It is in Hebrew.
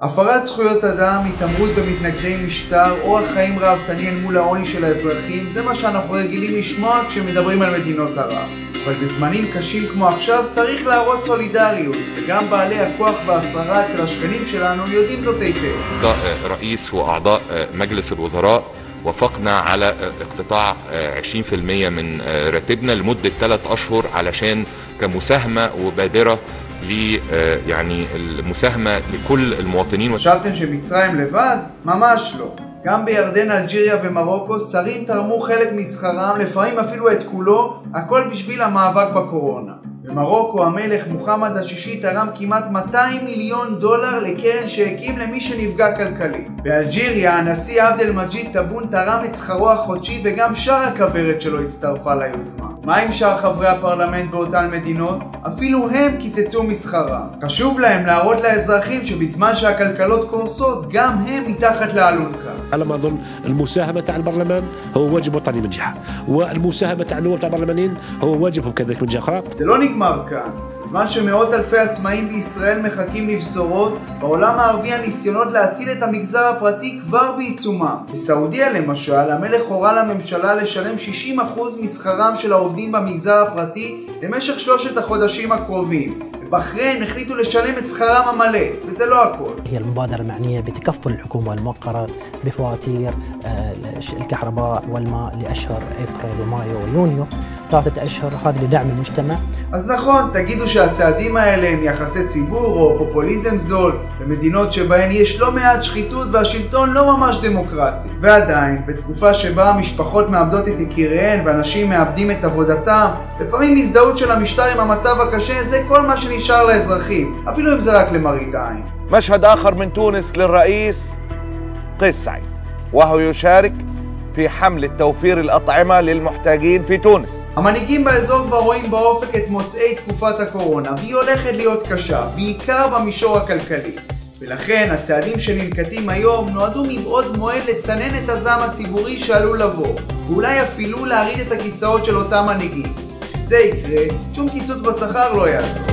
הפרת זכויות אדם, התעמרות במתנגדי משטר, אורח חיים ראוותני אל מול העוני של האזרחים, זה מה שאנחנו רגילים לשמוע כשמדברים על מדינות ערב. אבל בזמנים קשים כמו עכשיו צריך להראות סולידריות, וגם בעלי הכוח והשררה אצל השכנים שלנו יודעים זאת היטב. أعضاء رئيس وأعضاء مجلس الوزراء وافقنا على اقتطاع 20% من راتبنا لمدة ثلاث أشهر علشان كمساهمة وبادرة ل يعني المساهمة لكل المواطنين חשבתם שמצרים לבד? ממש לא. גם בירדן, אלג'יריה ומרוקו שרים תרמו חלק משכרם, לפעמים אפילו את כולו, הכל בשביל המאבק בקורונה. במרוקו המלך מוחמד השישי תרם כמעט 200 מיליון דולר לקרן שהקים למי שנפגע כלכלית. באלג'יריה הנשיא עבד אל מג'יד טאבון תרם את שכרו החודשי וגם שאר הכוורת שלו הצטרפה ליוזמה. מה עם שאר חברי הפרלמנט באותן מדינות? אפילו הם קיצצו משכרם. חשוב להם להראות לאזרחים שבזמן שהכלכלות קורסות גם הם מתחת לאלונקה. على ما اظن المساهمه تاع البرلمان هو واجب وطني من جهه والمساهمه تاع النواب تاع البرلمانيين هو واجبهم كذلك من جهه اخرى זה לא נגמר כאן. בזמן שמאות אלפי עצמאים בישראל מחכים לבשורות, בעולם הערבי הניסיונות להציל את המגזר הפרטי כבר בעיצומם. בסעודיה למשל, המלך הורה לממשלה לשלם 60% משכרם של העובדים במגזר הפרטי למשך שלושת החודשים הקרובים. בבחריין החליטו לשלם את שכרם המלא, וזה לא הכל. هي المبادرة المعنية بتكفل الحكومة الموقرة بفواتير آه، الكهرباء والماء لأشهر أبريل ومايو ويونيو ثلاثة أشهر هذا لدعم المجتمع אז נכון, תגידו שהצעדים האלה הם יחסי ציבור או פופוליזם זול במדינות שבהן יש לא מעט שחיתות והשלטון לא ממש דמוקרטי. ועדיין, בתקופה שבה המשפחות מאבדות את יקיריהן ואנשים מאבדים את עבודתם, לפעמים הזדהות של המשטר עם המצב הקשה זה כל מה שנשאר לאזרחים, אפילו אם זה רק למראית עין. مشهد آخر من تونس للرئيس قيس سعيد وهو يشارك في حملة توفير الأطعمة للمحتاجين في تونس המנהיגים באזור כבר רואים באופק את מוצאי תקופת הקורונה, והיא הולכת להיות קשה, בעיקר במישור הכלכלי. ולכן הצעדים שננקטים היום נועדו מבעוד מועד לצנן את הזעם הציבורי שעלול לבוא, ואולי אפילו להרעיד את הכיסאות של אותם מנהיגים. כשזה יקרה, שום קיצוץ בשכר לא יעזור.